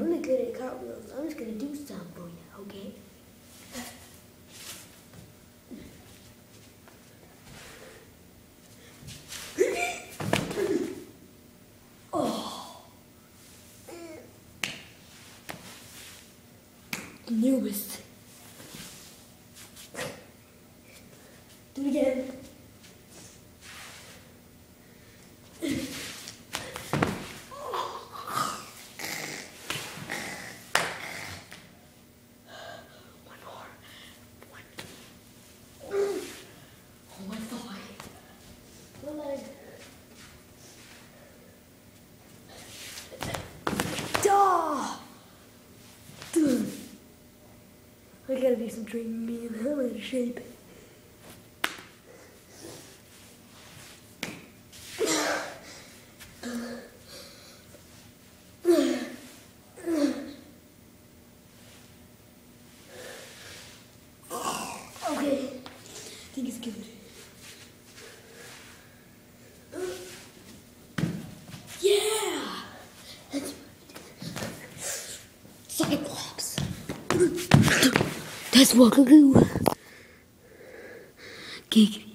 really good at cartwheels. I'm just gonna do some for you, okay? oh. Newest. Do it again. I gotta do some training, man. I'm out of shape. Okay. I think it's good. Yeah! That's Cyclops. That's I. Giggity.